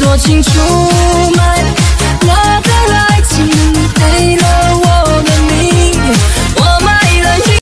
多清楚。